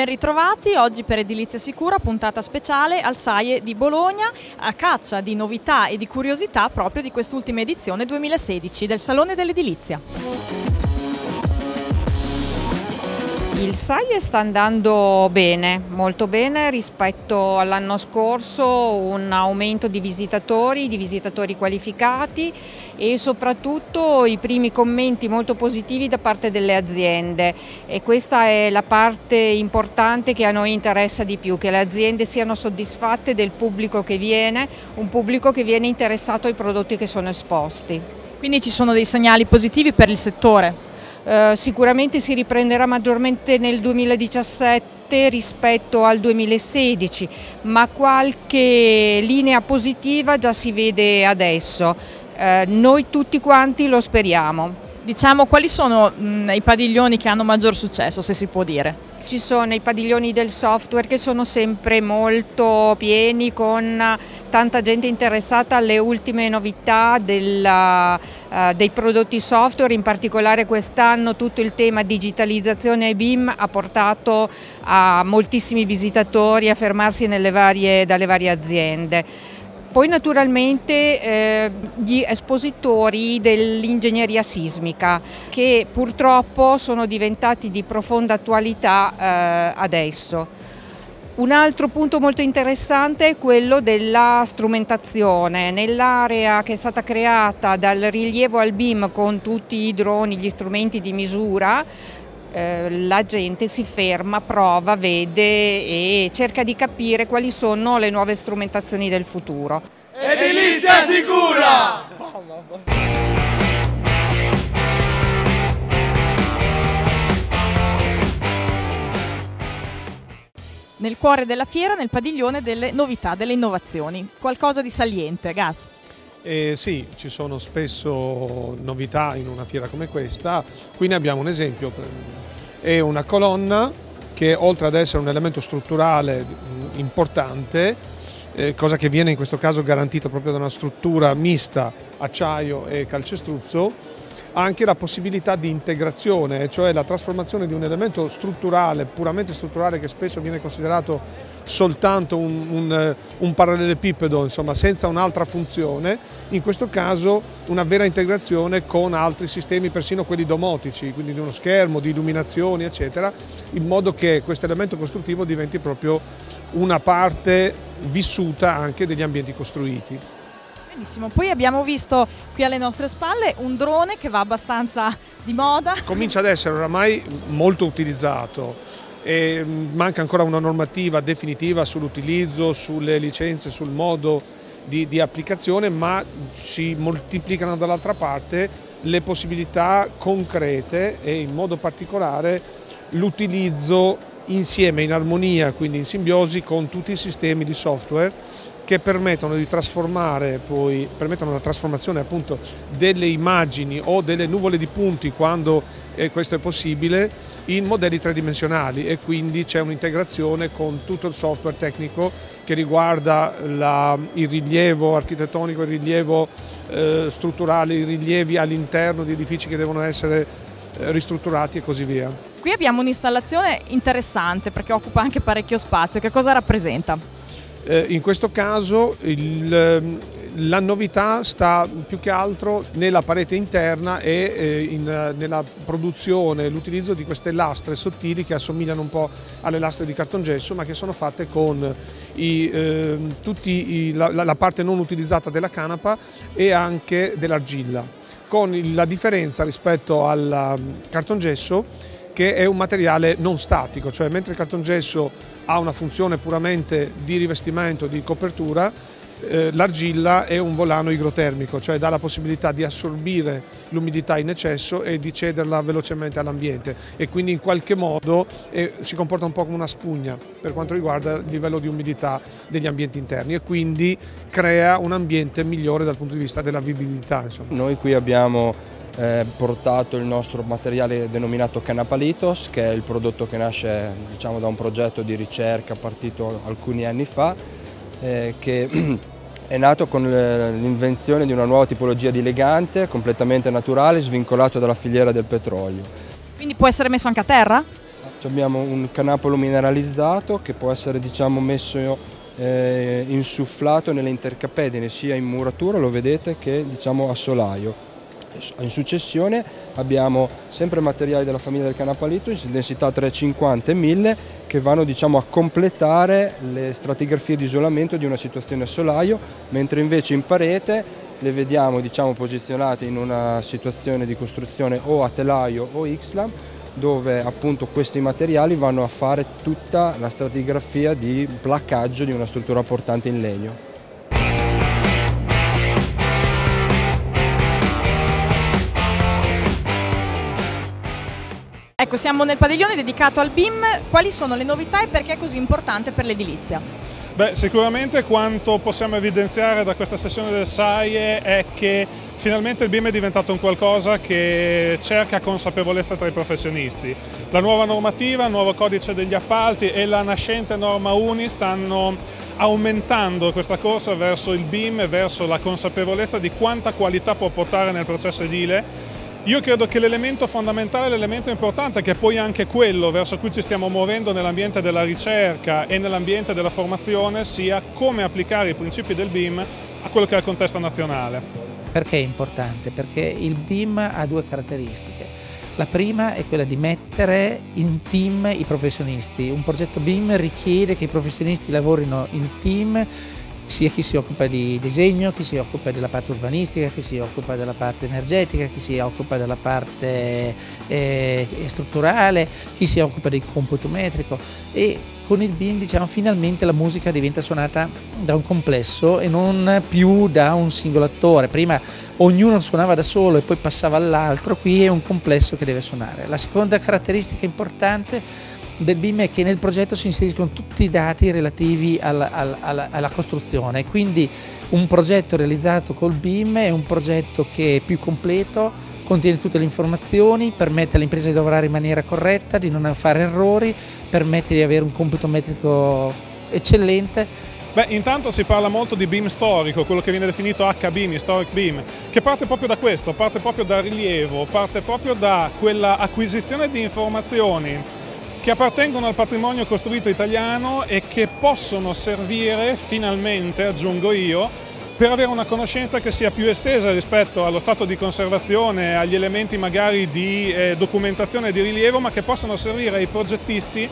Ben ritrovati oggi per Edilizia Sicura, puntata speciale al SAIE di Bologna, a caccia di novità e di curiosità proprio di quest'ultima edizione 2016 del Salone dell'Edilizia. Il SAIE sta andando bene, molto bene rispetto all'anno scorso, un aumento di visitatori, di visitatori qualificati e soprattutto i primi commenti molto positivi da parte delle aziende e questa è la parte importante che a noi interessa di più, che le aziende siano soddisfatte del pubblico che viene, un pubblico che viene interessato ai prodotti che sono esposti. Quindi ci sono dei segnali positivi per il settore? Eh, sicuramente si riprenderà maggiormente nel 2017 rispetto al 2016, ma qualche linea positiva già si vede adesso. Eh, noi tutti quanti lo speriamo. Diciamo quali sono mh, i padiglioni che hanno maggior successo, se si può dire? Ci sono i padiglioni del software che sono sempre molto pieni con tanta gente interessata alle ultime novità della, uh, dei prodotti software, in particolare quest'anno tutto il tema digitalizzazione e BIM ha portato a moltissimi visitatori a fermarsi varie, dalle varie aziende. Poi naturalmente eh, gli espositori dell'ingegneria sismica che purtroppo sono diventati di profonda attualità eh, adesso. Un altro punto molto interessante è quello della strumentazione. Nell'area che è stata creata dal rilievo al BIM con tutti i droni, gli strumenti di misura, la gente si ferma, prova, vede e cerca di capire quali sono le nuove strumentazioni del futuro. Edilizia sicura! Nel cuore della fiera, nel padiglione delle novità, delle innovazioni. Qualcosa di saliente, Gas? Eh, sì, ci sono spesso novità in una fiera come questa, qui ne abbiamo un esempio, è una colonna che oltre ad essere un elemento strutturale importante, eh, cosa che viene in questo caso garantito proprio da una struttura mista acciaio e calcestruzzo, anche la possibilità di integrazione, cioè la trasformazione di un elemento strutturale, puramente strutturale che spesso viene considerato soltanto un, un, eh, un parallelepipedo, insomma senza un'altra funzione, in questo caso una vera integrazione con altri sistemi, persino quelli domotici, quindi di uno schermo, di illuminazioni eccetera, in modo che questo elemento costruttivo diventi proprio una parte vissuta anche degli ambienti costruiti. Benissimo, poi abbiamo visto qui alle nostre spalle un drone che va abbastanza di moda. Comincia ad essere oramai molto utilizzato e manca ancora una normativa definitiva sull'utilizzo, sulle licenze, sul modo di, di applicazione, ma si moltiplicano dall'altra parte le possibilità concrete e in modo particolare l'utilizzo insieme in armonia, quindi in simbiosi con tutti i sistemi di software che permettono poi, permettono la trasformazione appunto delle immagini o delle nuvole di punti quando eh, questo è possibile in modelli tridimensionali e quindi c'è un'integrazione con tutto il software tecnico che riguarda la, il rilievo architettonico, il rilievo eh, strutturale, i rilievi all'interno di edifici che devono essere eh, ristrutturati e così via. Qui abbiamo un'installazione interessante perché occupa anche parecchio spazio, che cosa rappresenta? Eh, in questo caso il, ehm, la novità sta più che altro nella parete interna e eh, in, nella produzione l'utilizzo di queste lastre sottili che assomigliano un po' alle lastre di cartongesso ma che sono fatte con i, eh, i, la, la, parte non utilizzata della canapa e anche dell'argilla con la differenza rispetto al mm, cartongesso che è un materiale non statico, cioè mentre il cartongesso ha una funzione puramente di rivestimento, di copertura, eh, l'argilla è un volano igrotermico, cioè dà la possibilità di assorbire l'umidità in eccesso e di cederla velocemente all'ambiente e quindi in qualche modo eh, si comporta un po' come una spugna per quanto riguarda il livello di umidità degli ambienti interni e quindi crea un ambiente migliore dal punto di vista della vivibilità. Insomma. Noi qui abbiamo eh, portato il nostro materiale denominato Canapalitos, che è il prodotto che nasce diciamo, da un progetto di ricerca partito alcuni anni fa, eh, che è nato con l'invenzione di una nuova tipologia di legante completamente naturale, svincolato dalla filiera del petrolio. Quindi può essere messo anche a terra? Abbiamo un canapolo mineralizzato che può essere diciamo, messo eh, insufflato nelle intercapedine sia in muratura, lo vedete, che diciamo, a solaio. In successione abbiamo sempre materiali della famiglia del canapalito in densità 350 e 1000 che vanno diciamo, a completare le stratigrafie di isolamento di una situazione a solaio, mentre invece in parete le vediamo diciamo, posizionate in una situazione di costruzione o a telaio o Xlam dove appunto questi materiali vanno a fare tutta la stratigrafia di placcaggio di una struttura portante in legno. Ecco, siamo nel padiglione dedicato al BIM. Quali sono le novità e perché è così importante per l'edilizia? Beh, sicuramente quanto possiamo evidenziare da questa sessione del SAIE è che finalmente il BIM è diventato un qualcosa che cerca consapevolezza tra i professionisti. La nuova normativa, il nuovo codice degli appalti e la nascente norma UNI stanno aumentando questa corsa verso il BIM e verso la consapevolezza di quanta qualità può portare nel processo edile io credo che l'elemento fondamentale, l'elemento importante, che è poi anche quello verso cui ci stiamo muovendo nell'ambiente della ricerca e nell'ambiente della formazione, sia come applicare i principi del BIM a quello che è il contesto nazionale. Perché è importante? Perché il BIM ha due caratteristiche. La prima è quella di mettere in team i professionisti. Un progetto BIM richiede che i professionisti lavorino in team sia chi si occupa di disegno, chi si occupa della parte urbanistica, chi si occupa della parte energetica, chi si occupa della parte eh, strutturale, chi si occupa del computo metrico e con il BIM diciamo finalmente la musica diventa suonata da un complesso e non più da un singolo attore. Prima ognuno suonava da solo e poi passava all'altro, qui è un complesso che deve suonare. La seconda caratteristica importante del BIM è che nel progetto si inseriscono tutti i dati relativi alla, alla, alla costruzione, quindi un progetto realizzato col BIM è un progetto che è più completo, contiene tutte le informazioni, permette all'impresa di lavorare in maniera corretta, di non fare errori, permette di avere un computo metrico eccellente. Beh, intanto si parla molto di BIM storico, quello che viene definito HBIM, Historic BIM, che parte proprio da questo, parte proprio dal rilievo, parte proprio da quella acquisizione di informazioni che appartengono al patrimonio costruito italiano e che possono servire finalmente, aggiungo io, per avere una conoscenza che sia più estesa rispetto allo stato di conservazione, agli elementi magari di eh, documentazione di rilievo, ma che possano servire ai progettisti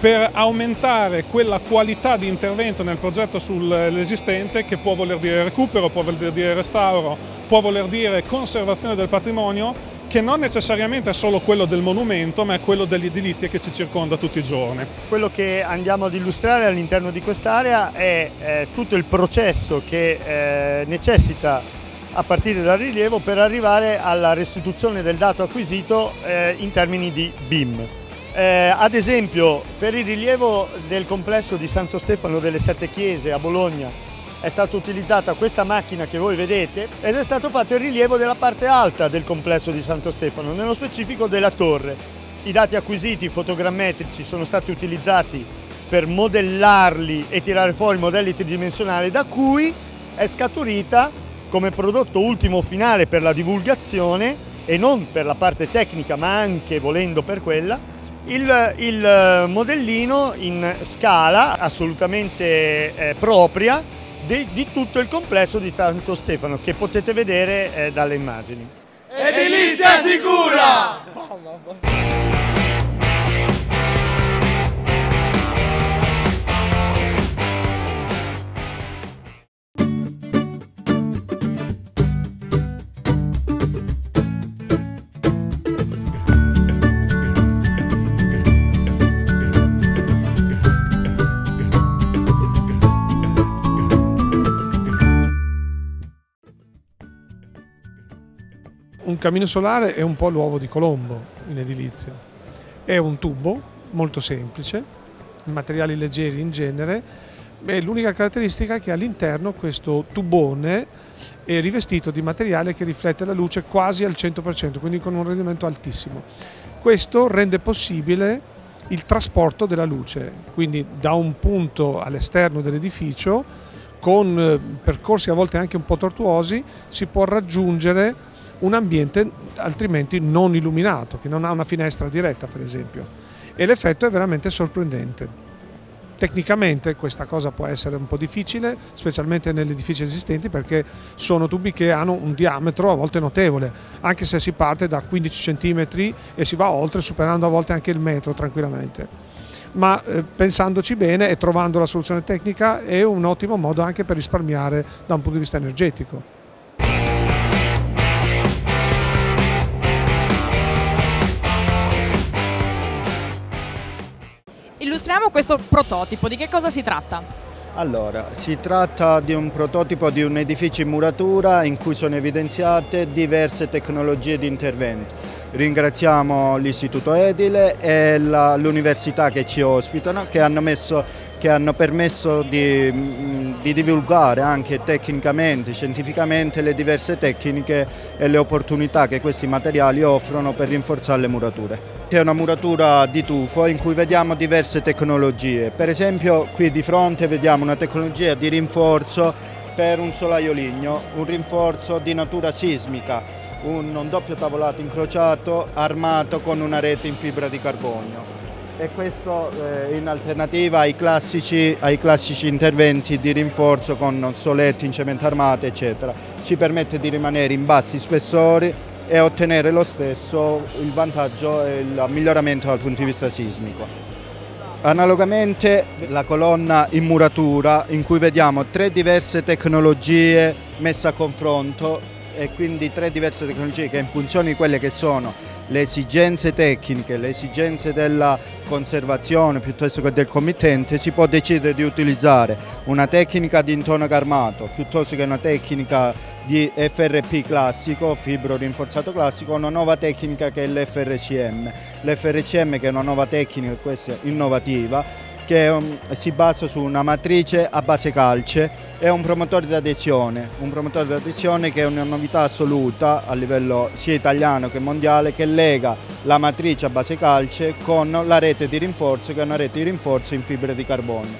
per aumentare quella qualità di intervento nel progetto sull'esistente che può voler dire recupero, può voler dire restauro, può voler dire conservazione del patrimonio che non necessariamente è solo quello del monumento, ma è quello dell'edilizia che ci circonda tutti i giorni. Quello che andiamo ad illustrare all'interno di quest'area è eh, tutto il processo che eh, necessita a partire dal rilievo per arrivare alla restituzione del dato acquisito eh, in termini di BIM. Eh, ad esempio per il rilievo del complesso di Santo Stefano delle Sette Chiese a Bologna è stata utilizzata questa macchina che voi vedete ed è stato fatto il rilievo della parte alta del complesso di Santo Stefano, nello specifico della torre. I dati acquisiti fotogrammetrici sono stati utilizzati per modellarli e tirare fuori modelli tridimensionali da cui è scaturita come prodotto ultimo finale per la divulgazione e non per la parte tecnica ma anche volendo per quella il, il modellino in scala assolutamente eh, propria di, di, tutto il complesso di Santo Stefano che potete vedere eh, dalle immagini. Edilizia sicura! Camino solare è un po' l'uovo di Colombo in edilizia. È un tubo molto semplice, materiali leggeri in genere, e l'unica caratteristica è che all'interno questo tubone è rivestito di materiale che riflette la luce quasi al 100%, quindi con un rendimento altissimo. Questo rende possibile il trasporto della luce, quindi da un punto all'esterno dell'edificio, con eh, percorsi a volte anche un po' tortuosi, si può raggiungere un ambiente altrimenti non illuminato, che non ha una finestra diretta per esempio. e l'effetto è veramente sorprendente. Tecnicamente questa cosa può essere un po' difficile, specialmente negli edifici esistenti, perché sono tubi che hanno un diametro a volte notevole, anche se si parte da 15 cm e si va oltre, superando a volte anche il metro tranquillamente. Ma eh, pensandoci bene e trovando la soluzione tecnica è un ottimo modo anche per risparmiare da un punto di vista energetico. Illustriamo questo prototipo, di che cosa si tratta? Allora, si tratta di un prototipo di un edificio in muratura in cui sono evidenziate diverse tecnologie di intervento. Ringraziamo l'Istituto Edile e l'università che ci ospitano che hanno messo che hanno permesso di, di, divulgare anche tecnicamente, scientificamente le diverse tecniche e le opportunità che questi materiali offrono per rinforzare le murature. È una muratura di tufo in cui vediamo diverse tecnologie, per esempio qui di fronte vediamo una tecnologia di rinforzo per un solaio ligno, un rinforzo di natura sismica, un, un doppio tavolato incrociato armato con una rete in fibra di carbonio e questo eh, in alternativa ai classici, ai classici, interventi di rinforzo con soletti in cemento armato eccetera. Ci permette di rimanere in bassi spessori e ottenere lo stesso il vantaggio e il miglioramento dal punto di vista sismico. Analogamente la colonna in muratura in cui vediamo tre diverse tecnologie messe a confronto e quindi tre diverse tecnologie che in funzione di quelle che sono le esigenze tecniche, le esigenze della conservazione piuttosto che del committente, si può decidere di utilizzare una tecnica di intonaco armato piuttosto che una tecnica di FRP classico, fibro rinforzato classico, una nuova tecnica che è l'FRCM. L'FRCM che è una nuova tecnica, questa innovativa, che um, si basa su una matrice a base calce e un promotore di adesione, un promotore di adesione che è una novità assoluta a livello sia italiano che mondiale che lega la matrice a base calce con la rete di rinforzo che è una rete di rinforzo in fibre di carbonio.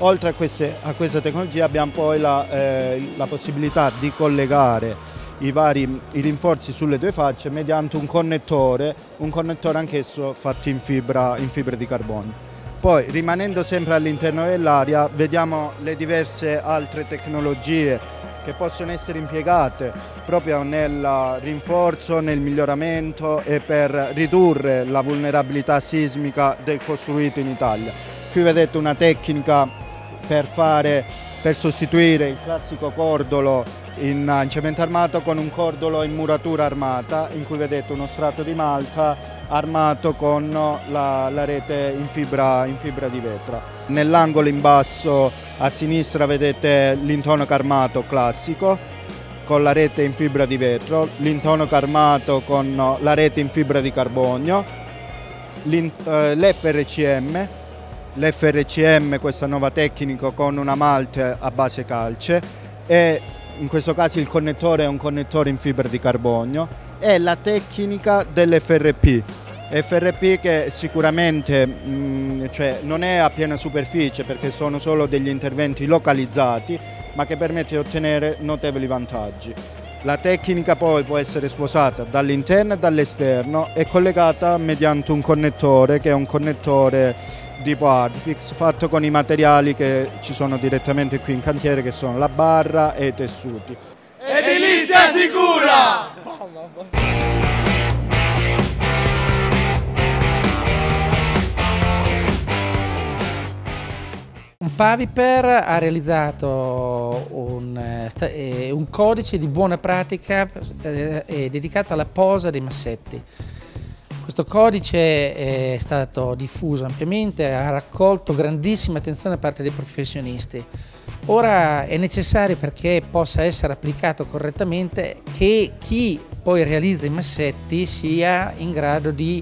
Oltre a, queste, a questa tecnologia abbiamo poi la, eh, la possibilità di collegare i vari i rinforzi sulle due facce mediante un connettore, un connettore anch'esso fatto in fibra, in fibra di carbonio. Poi rimanendo sempre all'interno dell'area vediamo le diverse altre tecnologie che possono essere impiegate proprio nel rinforzo, nel miglioramento e per ridurre la vulnerabilità sismica del costruito in Italia. Qui vedete una tecnica per, fare, per sostituire il classico cordolo in, in cemento armato con un cordolo in muratura armata in cui vedete uno strato di malta armato con la, la rete in fibra, in fibra di vetro. Nell'angolo in basso a sinistra vedete l'intonaco armato classico con la rete in fibra di vetro, l'intonaco armato con la rete in fibra di carbonio, eh, l'FRCM, l'FRCM questa nuova tecnica con una malte a base calce e in questo caso il connettore è un connettore in fibra di carbonio, e la tecnica dell'FRP. FRP che sicuramente mh, mm, cioè, non è a piena superficie perché sono solo degli interventi localizzati, ma che permette di ottenere notevoli vantaggi. La tecnica poi può essere sposata dall'interno e dall'esterno e collegata mediante un connettore che è un connettore tipo Hardfix fatto con i materiali che ci sono direttamente qui in cantiere che sono la barra e i tessuti. Edilizia sicura! Un Paviper ha realizzato un, eh, eh, un, codice di buona pratica eh, dedicato alla posa dei massetti. Questo codice è stato diffuso ampiamente, ha raccolto grandissima attenzione da parte dei professionisti. Ora è necessario perché possa essere applicato correttamente che chi poi realizza i massetti sia in grado di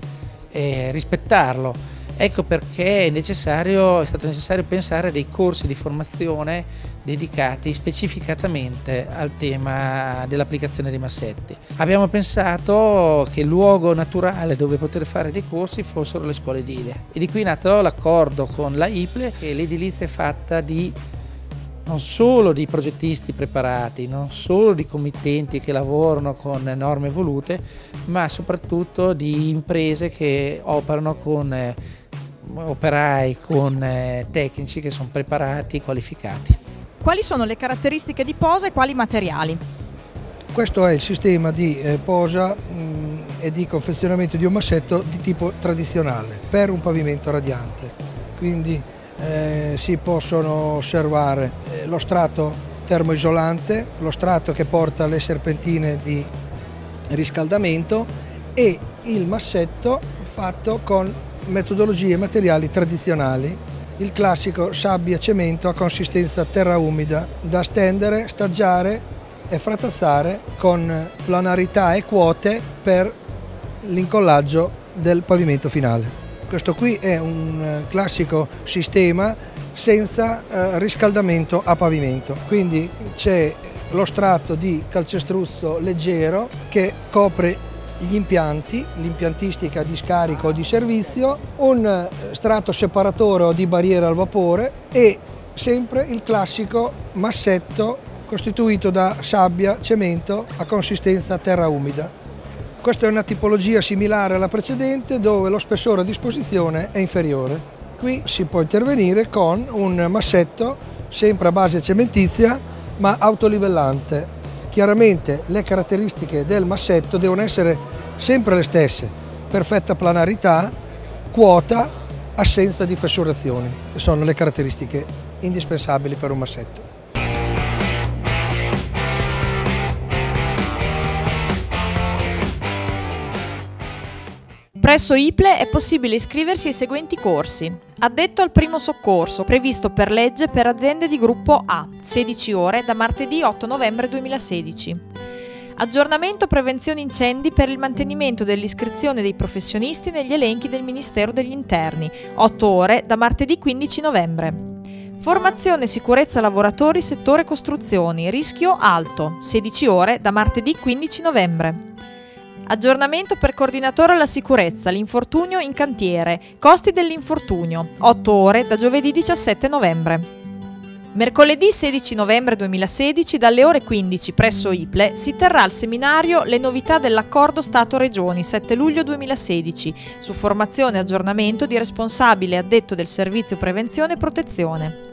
eh, rispettarlo. Ecco perché è, necessario, è stato necessario pensare a dei corsi di formazione dedicati specificatamente al tema dell'applicazione dei massetti. Abbiamo pensato che il luogo naturale dove poter fare dei corsi fossero le scuole edile e di qui è nato l'accordo con la IPLE che l'edilizia è fatta di non solo di progettisti preparati, non solo di committenti che lavorano con norme volute, ma soprattutto di imprese che operano con operai, con eh, tecnici che sono preparati, qualificati. Quali sono le caratteristiche di posa e quali materiali? Questo è il sistema di eh, posa mh, e di confezionamento di un massetto di tipo tradizionale per un pavimento radiante. Quindi eh, si possono osservare eh, lo strato termoisolante, lo strato che porta le serpentine di riscaldamento e il massetto fatto con metodologie e materiali tradizionali, il classico sabbia cemento a consistenza terra umida da stendere, staggiare e frattazzare con planarità e quote per l'incollaggio del pavimento finale. Questo qui è un eh, classico sistema senza eh, riscaldamento a pavimento, quindi c'è lo strato di calcestruzzo leggero che copre gli impianti, l'impiantistica di scarico o di servizio, un eh, strato separatore o di barriera al vapore e sempre il classico massetto costituito da sabbia, cemento a consistenza terra umida. Questa è una tipologia similare alla precedente dove lo spessore a disposizione è inferiore. Qui si può intervenire con un massetto sempre a base cementizia ma autolivellante. Chiaramente le caratteristiche del massetto devono essere sempre le stesse, perfetta planarità, quota, assenza di fessurazioni, che sono le caratteristiche indispensabili per un massetto. Presso IPLE è possibile iscriversi ai seguenti corsi. Addetto al primo soccorso, previsto per legge per aziende di gruppo A, 16 ore da martedì 8 novembre 2016. Aggiornamento prevenzione incendi per il mantenimento dell'iscrizione dei professionisti negli elenchi del Ministero degli Interni, 8 ore da martedì 15 novembre. Formazione sicurezza lavoratori settore costruzioni, rischio alto, 16 ore da martedì 15 novembre. Aggiornamento per coordinatore alla sicurezza, l'infortunio in cantiere, costi dell'infortunio, 8 ore da giovedì 17 novembre. Mercoledì 16 novembre 2016 dalle ore 15 presso IPLE si terrà il seminario Le novità dell'accordo Stato-Regioni 7 luglio 2016 su formazione e aggiornamento di responsabile addetto del servizio prevenzione e protezione.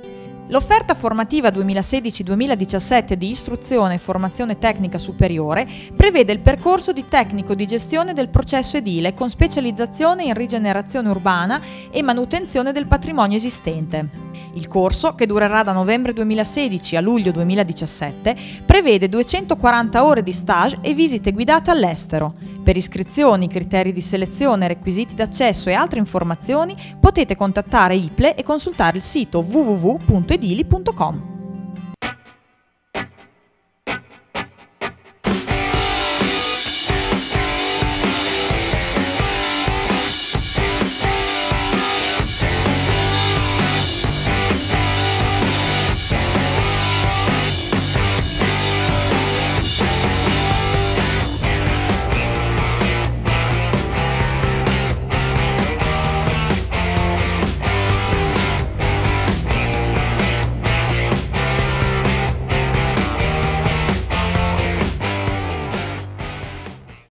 L'offerta formativa 2016-2017 di istruzione e formazione tecnica superiore prevede il percorso di tecnico di gestione del processo edile con specializzazione in rigenerazione urbana e manutenzione del patrimonio esistente. Il corso, che durerà da novembre 2016 a luglio 2017, prevede 240 ore di stage e visite guidate all'estero. Per iscrizioni, criteri di selezione, requisiti d'accesso e altre informazioni potete contattare IPLE e consultare il sito www.edili.com.